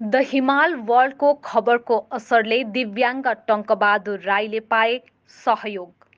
The हिमाल वर्ल्डको खबरको असरले दिव्याङ्ग टङ्कबहादुर राईले पाए सहयोग।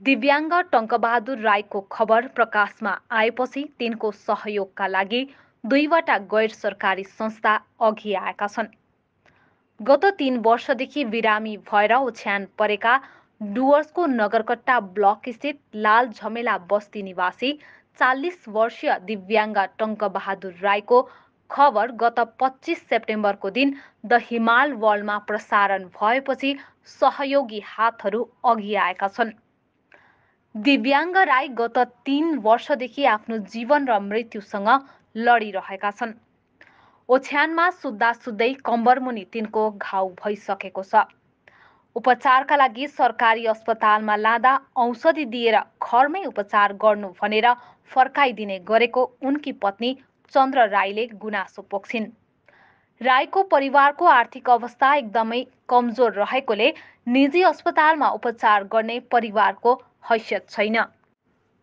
दिव्याङ्ग टङ्कबहादुर राईको खबर प्रकाशमा आएपछि तिनको सहयोगका लागि दुईवटा गैर सरकारी संस्था अघि आएका छन्। गत तीन वर्षदेखि बिरामी भएर ओछ्यान परेका डुवर्सको नगरकट्टा ब्लक स्थित लाल झमेला बस्ती निवासी चालिस वर्षीय दिव्याङ्ग टङ्कबहादुर राईको खबर गत पच्चिस सेप्टेम्बरको दिन द हिमाल वर्ल्डमा प्रसारण भएपछि सहयोगी हातहरू अघि आएका छन्। दिव्याङ्ग राई गत तीन वर्षदेखि आफ्नो जीवन र मृत्युसँग लडिरहेका छन्। ओछ्यानमा सुत्दा सुत्दै कम्बरमुनि तिनको घाउ भइसकेको छ। उपचारका लागि सरकारी अस्पतालमा लाँदा औषधि दिएर घरमै उपचार गर्नु भनेर फर्काइदिने गरेको उनकी पत्नी चन्द्र राईले गुनासो पोख्छिन्। राईको परिवारको आर्थिक अवस्था एकदमै कमजोर रहेकोले निजी अस्पतालमा उपचार गर्ने परिवारको हैसियत छैन।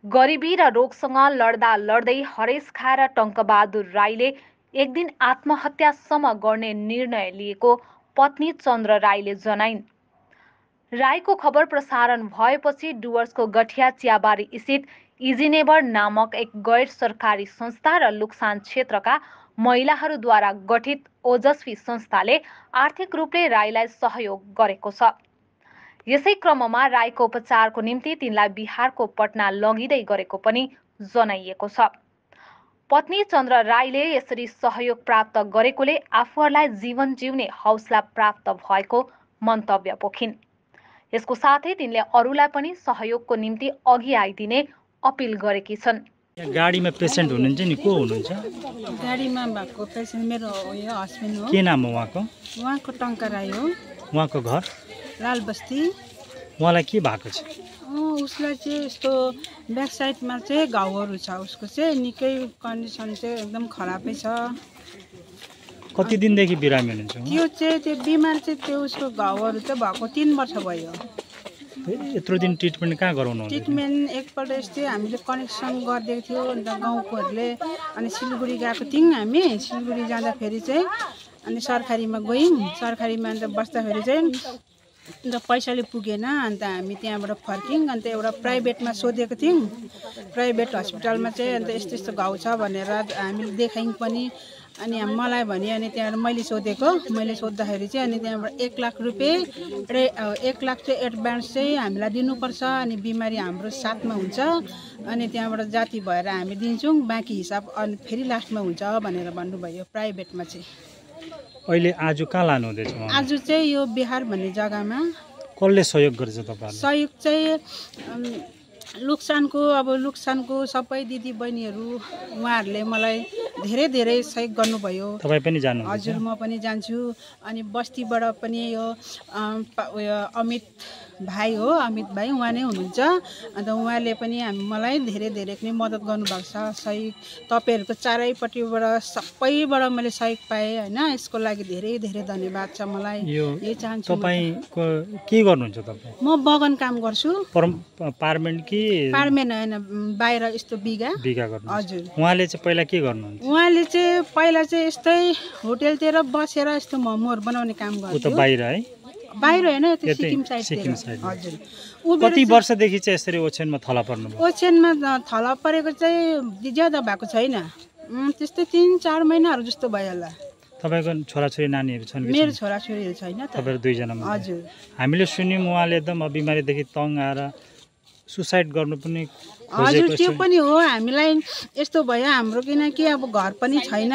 गरिबी र रोगसँग लड्दा लड्दै हरेस खाएर टङ्कबहादुर राईले एक दिन आत्महत्यासम्म गर्ने निर्णय लिएको पत्नी चन्द्र राईले जनाइन्। राईको खबर प्रसारण भएपछि डुवर्सको गठिया चियाबारी स्थित इजिनेबर नामक एक गैर सरकारी संस्था र लुक्सान क्षेत्रका महिलाहरूद्वारा गठित ओजस्वी संस्थाले आर्थिक रूपले राईलाई सहयोग गरेको छ। यसै क्रममा राईको उपचारको निम्ति तिनलाई बिहारको पटना लगिँदै गरेको पनि जनाइएको छ। पत्नी चन्द्र राईले यसरी सहयोग प्राप्त गरेकोले आफूहरूलाई जीवन जिउने हौसला प्राप्त भएको मन्तव्य पोखिन्। यसको साथै तिनले अरूलाई पनि सहयोगको निम्ति अघि आइदिने अपिल गरेकी छन्। गाडीमा पेसेन्ट हुनुहुन्छ नि? को हुनुहुन्छ? गाडीमा भएको पेसेन्ट मेरो उयो हस्बेन्ड हो। के नाम हो उहाँको? उहाँको टङ्का राई हो। उहाँको घर? लाल बस्ती। उहाँलाई के भएको छ? अँ, उसलाई चाहिँ यस्तो ब्याक साइडमा चाहिँ घाउहरू छ। उसको चाहिँ निकै कन्डिसन चाहिँ एकदम खराबै छ। कति दिनदेखि बिरामी हुनुहुन्छ? त्यो चाहिँ त्यो बिमार चाहिँ त्यो उसको घाउहरू चाहिँ भएको तिन वर्ष भयो। यत्रो दिन ट्रिटमेन्ट कहाँ गराउनु ट्रिटमेन्ट एकपल्ट यस्तै हामीले कनेक्सन गरिदिएको थियो अन्त गाउँकोहरूले अनि सिलगढी गएको थियौँ हामी। सिलगढी जाँदाखेरि चाहिँ अनि सरकारीमा गयौँ। सरकारीमा अन्त बस्दाखेरि चाहिँ अन्त पैसाले पुगेन अन्त हामी त्यहाँबाट फर्क्यौँ अन्त एउटा प्राइभेटमा सोधेको थियौँ। प्राइभेट हस्पिटलमा चाहिँ अन्त यस्तो यस्तो घाउ छ भनेर हामीले देखायौँ पनि। अनि मलाई भने अनि त्यहाँबाट मैले सोधेको। मैले सोद्धाखेरि चाहिँ अनि त्यहाँबाट एक लाख रुपियाँ एक लाख चाहिँ एडभान्स चाहिँ हामीलाई दिनुपर्छ अनि बिमारी हाम्रो साथमा हुन्छ। अनि त्यहाँबाट जाति भएर हामी दिन्छौँ बाँकी हिसाब अनि फेरि लास्टमा हुन्छ भनेर भन्नुभयो प्राइभेटमा चाहिँ। अहिले आज कहाँ लानु हुँदैछ उहाँ आज चाहिँ यो बिहार भन्ने जग्गामा। कसले सहयोग गरेछ तपाईँहरूले सहयोग चाहिँ लुक्सानको अब लुक्सानको सबै दिदी बहिनीहरू उहाँहरूले मलाई धेरै धेरै सहयोग गर्नुभयो। तपाईँ पनि जानु हजुर म पनि जान्छु। अनि बस्तीबाट पनि यो उयो अमित भाइ हो अमित भाइ उहाँ नै हुनुहुन्छ। अन्त उहाँले पनि हामी मलाई धेरै धेरै पनि मद्दत गर्नुभएको छ। सहयोग तपाईँहरूको चारैपट्टिबाट सबैबाट मैले सहयोग पाएँ होइन? यसको लागि धेरै धेरै धन्यवाद छ मलाई। यो यही चाहन्छु म। तपाईँको के गर्नुहुन्छ तपाईँ? म बगान काम गर्छु। परम पार्मेन्ट कि पार्मेन होइन बाहिर यस्तो बिगा। बिगा गर्नु हजुर। उहाँले चाहिँ पहिला के गर्नुहुन्छ? उहाँले चाहिँ पहिला चाहिँ यस्तै होटेलतिर बसेर यस्तो मोमोहरू बनाउने काम गर्थ्यो। बाहिर है? बाहिर होइन त्यो सिक्किम साइडतिर। हजुर। कति वर्षदेखि चाहिँ यसरी ओछ्यानमा थला पर्नु ओछ्यानमा थला परेको चाहिँ ज्यादा भएको छैन। त्यस्तै तिन चार महिनाहरू जस्तो भयो होला। तपाईँको छोराछोरी नानीहरू छन् मेरो? छोराछोरीहरू छैन तपाईँहरू दुईजना? हजुर। हामीले सुन्यौँ उहाँले एकदम बिमारीदेखि तङ आएर सुसाइड गर्नु पनि हजुर त्यो। पनि हो। हामीलाई यस्तो भयो हाम्रो किनकि अब घर पनि छैन।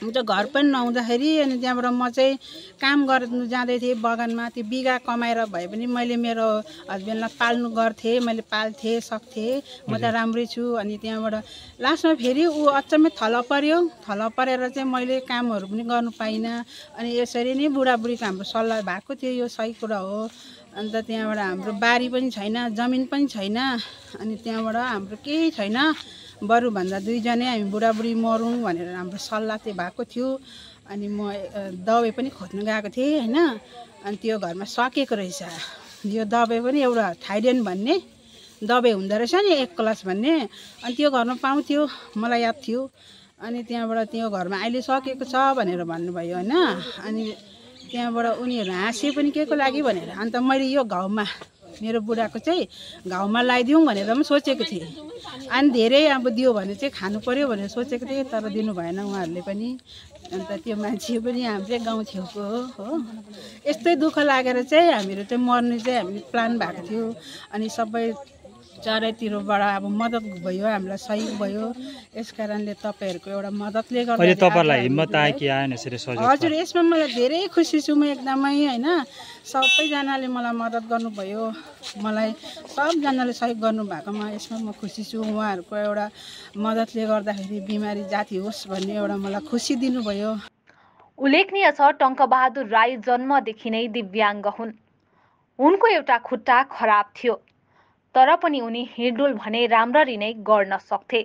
अन्त घर पनि नहुँदाखेरि अनि त्यहाँबाट म चाहिँ काम गर्नु जाँदै थिएँ बगानमा। त्यो बिगा कमाएर भए पनि मैले मेरो हस्बेन्डलाई पाल्नु गर्थेँ मैले पाल्थेँ सक्थेँ। म त राम्रै छु अनि त्यहाँबाट लास्टमा फेरि ऊ अचम्मै थला पऱ्यो थला परेर चाहिँ मैले कामहरू पनि गर्नु पाइनँ। अनि यसरी नै बुढाबुढीको हाम्रो सल्लाह भएको थियो। यो सही कुरा हो। अन्त त्यहाँबाट हाम्रो बारी पनि छैन जमिन पनि छैन अनि त्यहाँबाट हाम्रो केही छैन। बरुभन्दा दुईजनै हामी बुढाबुढी मरौँ भनेर हाम्रो सल्लाह चाहिँ भएको थियो। अनि म दबाई पनि खोज्नु गएको थिएँ होइन? अनि त्यो घरमा सकेको रहेछ। यो दबाई पनि एउटा थाइडेन भन्ने दबाई हुँदो रहेछ नि एक क्लास भन्ने। अनि त्यो घरमा पाउँथ्यो मलाई याद थियो। अनि त्यहाँबाट त्यो घरमा अहिले सकेको छ भनेर भन्नुभयो होइन? अनि त्यहाँबाट उनीहरू हाँसे पनि के को लागि भनेर। अन्त मैले यो घाउमा मेरो बुढाको चाहिँ घाउमा लगाइदिउँ भनेर पनि सोचेको थिएँ। अनि धेरै अब दियो भने चाहिँ खानु पऱ्यो भनेर सोचेको थिएँ तर दिनु भएन उहाँहरूले पनि। अन्त त्यो मान्छे पनि हाम्रो गाउँ छेउको हो हो। यस्तै दुःख लागेर चाहिँ हामीहरू चाहिँ मर्ने चाहिँ हामी प्लान भएको थियो। अनि सबै चारैतिरबाट अब मद्दत भयो हामीलाई सहयोग भयो। यस कारणले तपाईँहरूको एउटा मद्दतले गर्दा हिम्मत। आयो कि आएन हजुर यसमा मलाई धेरै खुसी छु म एकदमै होइन सबैजनाले मलाई मद्दत गर्नुभयो। मलाई सबजनाले सहयोग गर्नुभएकोमा यसमा म खुसी छु। उहाँहरूको एउटा मद्दतले गर्दाखेरि बिमारी जाति होस् भन्ने एउटा मलाई खुसी दिनुभयो। उल्लेखनीय छ टङ्कबहादुर राई जन्मदेखि नै दिव्याङ्ग हुन्। उनको एउटा खुट्टा खराब थियो। तर पनि उनी हिँडडुल भने राम्ररी नै गर्न सक्थे।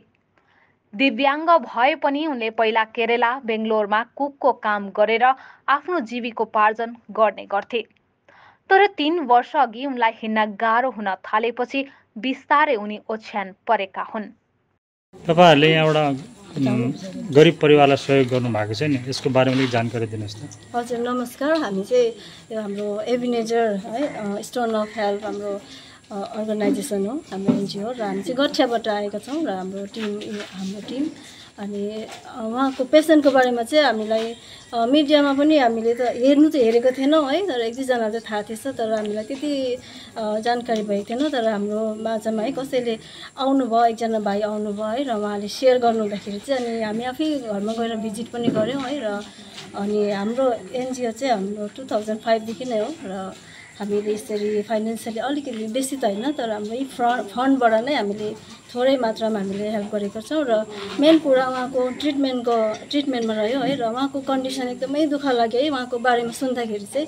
दिव्याङ्ग भए पनि उनले पहिला केरेला बेङ्गलोरमा कुकको काम गरेर आफ्नो जीविकोपार्जन गर्ने गर्थे। तर तिन वर्ष अघि उनलाई हिँड्न गाह्रो हुन थालेपछि बिस्तारै उनी ओछ्यान परेका हुन्। तपाईँहरूले यहाँबाट गरिब परिवारलाई सहयोग गर्नुभएको छ नि? यसको बारेमा अलिक जानकारी दिनुहोस् त। हजुर नमस्कार। हामी चाहिँ यो हाम्रो एभिनेजर है स्टोन अफ हेल्प हाम्रो अर्गनाइजेसन हो हाम्रो एनजिओ र हामी चाहिँ गठियाबाट आएका छौँ र हाम्रो टिम हाम्रो टिम। अनि उहाँको पेसेन्टको बारेमा चाहिँ हामीलाई मिडियामा पनि हामीले त हेर्नु त हेरेको थिएनौँ है तर एक दुईजना चाहिँ थाहा थिएछ तर हामीलाई त्यति जानकारी भएको थिएन। तर हाम्रो माझमा है कसैले आउनुभयो एकजना भाइ आउनुभयो है र उहाँले सेयर गर्नुहुँदाखेरि चाहिँ अनि हामी आफै घरमा गएर भिजिट पनि गऱ्यौँ है र अनि हाम्रो एनजिओ चाहिँ हाम्रो टु थाउजन्ड फाइभदेखि नै हो र हामीले यसरी फाइनेन्सियली अलिकति बेसी त होइन तर हाम्रो यी फ्र फन्डबाट नै हामीले थोरै मात्रामा हामीले हेल्प गरेको छौँ र मेन कुरा उहाँको ट्रिटमेन्टको ट्रिटमेन्टमा रह्यो है र उहाँको कन्डिसन एकदमै दुःख लाग्यो है उहाँको बारेमा सुन्दाखेरि चाहिँ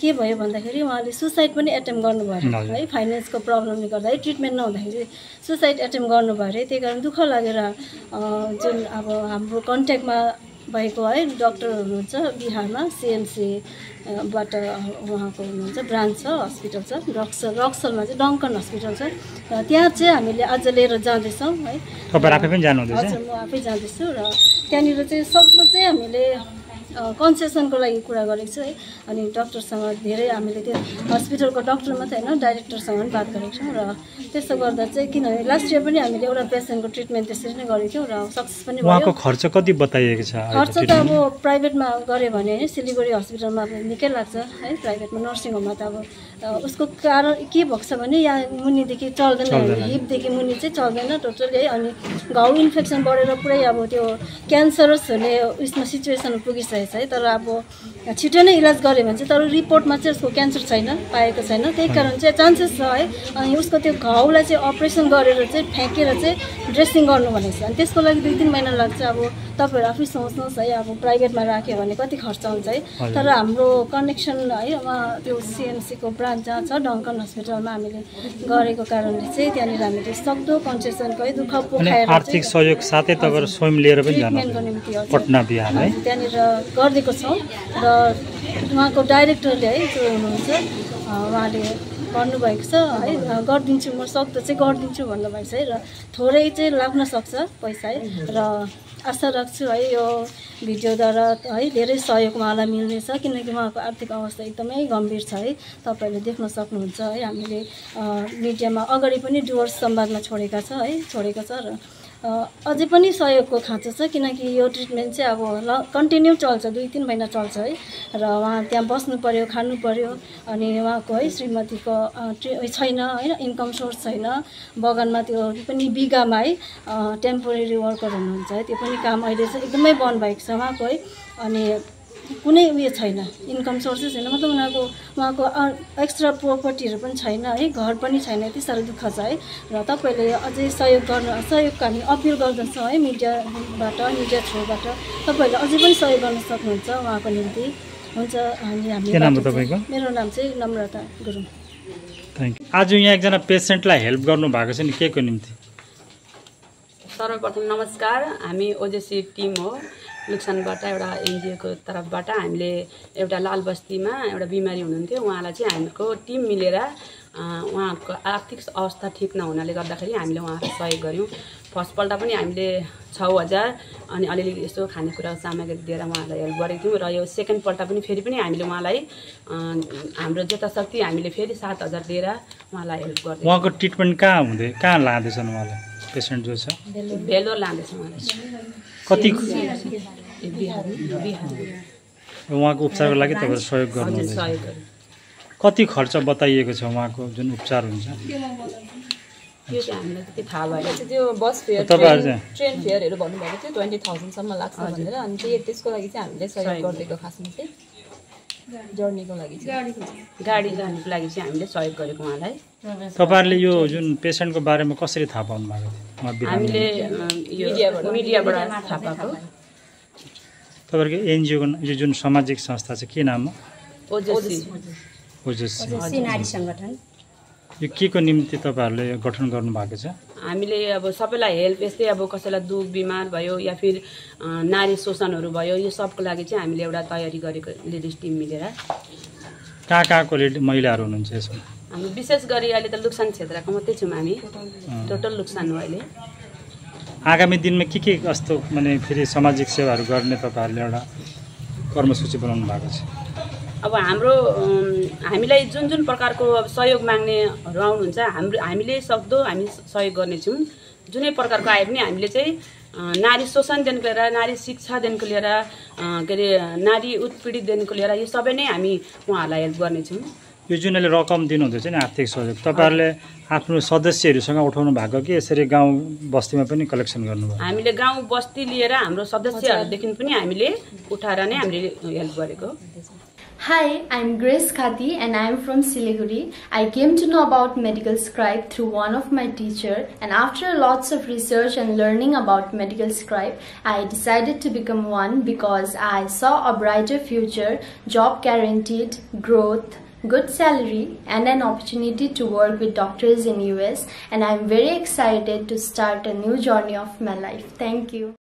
के भयो भन्दाखेरि उहाँले सुसाइड पनि एटेम्प गर्नुभयो। है फाइनेन्सको प्रब्लमले गर्दा है ट्रिटमेन्ट नहुँदाखेरि सुसाइड एटेम्प गर्नुभयो अरे त्यही कारण दुःख लागेर जुन अब हाम्रो कन्ट्याक्टमा भएको है डक्टर हुनुहुन्छ बिहारमा सिएमसी बाट उहाँको हुनुहुन्छ ब्रान्च छ हस्पिटल छ रक्सल रक्सलमा चाहिँ डङ्कन हस्पिटल छ। र त्यहाँ चाहिँ हामीले आज लिएर जाँदैछौँ है। तपाईँ आफै पनि जानुहुँदैछ? हजुर म आफै जाँदैछु र त्यहाँनिर चाहिँ सक्दो चाहिँ हामीले कन्सेसनको लागि कुरा गरेको छु है। अनि डक्टरसँग धेरै हामीले त्यो हस्पिटलको डक्टर मात्रै होइन डाइरेक्टरसँग पनि बात गरेको छौँ र त्यसो गर्दा चाहिँ किनभने लास्ट इयर पनि हामीले एउटा पेसेन्टको ट्रिटमेन्ट त्यसरी नै गरेको थियौँ र सक्सेस पनि उहाँको खर्च कति बताइएको छ खर्च त? अब प्राइभेटमा गऱ्यो भने होइन सिलगढी हस्पिटलमा अब निकै लाग्छ है। प्राइभेटमा नर्सिङ होममा त अब उसको कारण के भएको छ भने यहाँ मुनिदेखि चल्दैन। हिपदेखि मुनि चाहिँ चल्दैन टोटली है। अनि घाउ इन्फेक्सन बढेर पुरै अब त्यो क्यान्सरस हुने उयसमा सिचुएसन पुगिसकेको छ है। तर अब छिटो नै इलाज गऱ्यो भने चाहिँ तर रिपोर्टमा चाहिँ उसको क्यान्सर छैन पाएको छैन। त्यही कारण चाहिँ चान्सेस छ है। अनि उसको त्यो घाउलाई चाहिँ अपरेसन गरेर चाहिँ फ्याँकेर चाहिँ ड्रेसिङ गर्नु भनेको छ। अनि त्यसको लागि दुई तिन महिना लाग्छ। अब तपाईँहरू आफै सोच्नुहोस् है। अब प्राइभेटमा राख्यो भने कति खर्च हुन्छ है। तर हाम्रो कनेक्सन है उहाँ त्यो सिएमसीको ब्रान्च जहाँ छ डङ्कन हस्पिटलमा हामीले गरेको कारणले चाहिँ त्यहाँनिर हामीले सक्दो कन्सेसनको दुःख पोखाएर आर्थिक सहयोग साथै तपाईँहरू स्वयं लिएर पनि ट्रिटमेन्टको निम्ति। पटना बिहार है त्यहाँनिर गरिदिएको छौँ र उहाँको डाइरेक्टरले है जो हुनुहुन्छ उहाँले भन्नुभएको छ है गरिदिन्छु म सक्दो चाहिँ गरिदिन्छु भन्नुभएको छ है र थोरै चाहिँ लाग्न सक्छ पैसा है र आशा राख्छु है यो भिडियोद्वारा है धेरै सहयोग उहाँलाई मिल्नेछ किनकि उहाँको आर्थिक अवस्था एकदमै गम्भीर छ है। तपाईँहरूले देख्न सक्नुहुन्छ है हामीले मिडियामा अगाडि पनि डुवर्स संवादमा छोडेका छ है छोडेको छ र अझै पनि सहयोगको खाँचो छ किनकि यो ट्रिटमेन्ट चाहिँ अब ल कन्टिन्यू चल्छ दुई तिन महिना चल्छ है। र उहाँ त्यहाँ बस्नु पऱ्यो खानु पऱ्यो अनि उहाँको है श्रीमतीको छैन होइन इन्कम सोर्स छैन। बगानमा त्यो पनि बिगामा है टेम्पोरेरी वर्कर हुनुहुन्छ है त्यो पनि काम अहिले चाहिँ एकदमै बन्द भएको छ उहाँको है। अनि कुनै उयो छैन इन्कम सोर्सै छैन मतलब उनीहरूको उहाँको एक्स्ट्रा प्रोपर्टीहरू पनि छैन है घर पनि छैन यति साह्रो दुःख छ है। र तपाईँहरूले अझै सहयोग गर्न सहयोगको हामी अपिल गर्दछौँ है मिडियाबाट मिडिया थ्रुबाट तपाईँहरूले अझै पनि सहयोग गर्न सक्नुहुन्छ उहाँको निम्ति। हुन्छ हामी के नाम हो बाटो चाहिँ- तपाईँको? मेरो नाम चाहिँ नम्रता गुरुङ। थ्याङ्क यू आज यहाँ एकजना पेसेन्टलाई हेल्प गर्नु भएको छ नि के को निम्ति? सर्वप्रथम नमस्कार हामी ओजेसी टिम हो। लुक्सानबाट एउटा एनजिओको तर्फबाट हामीले एउटा लाल बस्तीमा एउटा बिमारी हुनुहुन्थ्यो। उहाँलाई चाहिँ हामीको टिम मिलेर उहाँको आर्थिक अवस्था ठिक नहुनाले गर्दाखेरि हामीले उहाँलाई सहयोग गऱ्यौँ। फर्स्टपल्ट पनि हामीले छ हजार अनि अलिअलि यसो खानेकुरा सामग्री दिएर उहाँलाई हेल्प गरेको थियौँ र यो सेकेन्डपल्ट पनि फेरि पनि हामीले उहाँलाई हाम्रो जताशक्ति हामीले फेरि सात हजार दिएर उहाँलाई हेल्प गर्दै उहाँको ट्रिटमेन्ट कहाँ हुँदै कहाँ लाँदैछन् उहाँलाई पेसेन्ट जो छ? भेलोर लाँदैछ उहाँलाई। कति उहाँको उपचारको लागि तपाईँहरू सहयोग गर्यो कति खर्च बताइएको छ उहाँको जुन उपचार हुन्छ? त्यो चाहिँ हामीलाई त्यति थाहा भएन। त्यो बस फेयर ट्रेन फेयरहरू भन्नुभएको थियो ट्वेन्टी थाउजन्डसम्म लाग्छ भनेर। अनि त्यही त्यसको लागि चाहिँ हामीले सहयोग गरिदिएको खासमा चाहिँ जर्नीको लागि गाडी जानुको लागि। चाहिँ हामीले सहयोग गरेको उहाँलाई। तपाईँहरूले यो जुन पेसेन्टको बारेमा कसरी थाहा पाउनु भएको थियो हामीले यो मिडियाबाट। थाहा पाएको। तपाईँहरूको एनजिओको यो जुन सामाजिक संस्था छ के नाम हो? ओजेसी ओजेसी नारी सङ्गठन। यो के को निम्ति तपाईँहरूले गठन गर्नुभएको छ? हामीले अब सबैलाई हेल्प यस्तै अब कसैलाई दुख बिमार भयो या फिर नारी शोषणहरू भयो यो सबको लागि चाहिँ हामीले एउटा तयारी गरेको लेडिज टिम मिलेर। कहाँ कहाँको लेडी महिलाहरू हुनुहुन्छ यसमा? हामी विशेष गरी अहिले त लुक्सान क्षेत्रको मात्रै छौँ हामी। टोटल लुक्सान हो अहिले। आगामी दिनमा के के कस्तो माने फेरि सामाजिक सेवाहरू गर्ने तपाईँहरूले एउटा कर्मसूची बनाउनु भएको छ? अब हाम्रो हामीलाई जुन जुन प्रकारको अब सहयोग माग्नेहरू आउनुहुन्छ हाम्रो हामीले सक्दो हामी सहयोग गर्नेछौँ। जुनै प्रकारको आए पनि हामीले चाहिँ नारी शोषणदेखिको लिएर नारी शिक्षादेखिको लिएर के अरे नारी उत्पीडितदेखिको लिएर यो सबै नै हामी उहाँहरूलाई हेल्प गर्नेछौँ। यो जुन अहिले रकम दिनुहुँदैछ नि आर्थिक सहयोग तपाईँहरूले आफ्नो सदस्यहरूसँग उठाउनु भएको कि यसरी गाउँ बस्तीमा पनि कलेक्सन गर्नुभयो? हामीले गाउँ बस्ती लिएर हाम्रो सदस्यहरूदेखि पनि हामीले उठाएर नै हामीले हेल्प गरेको Hi, I'm Grace Khati and I'm from Siliguri. I came to know about medical scribe through one of my teacher and after lots of research and learning about medical scribe, I decided to become one because I saw a brighter future, job guaranteed, growth, good salary and an opportunity to work with doctors in US and I'm very excited to start a new journey of my life. Thank you.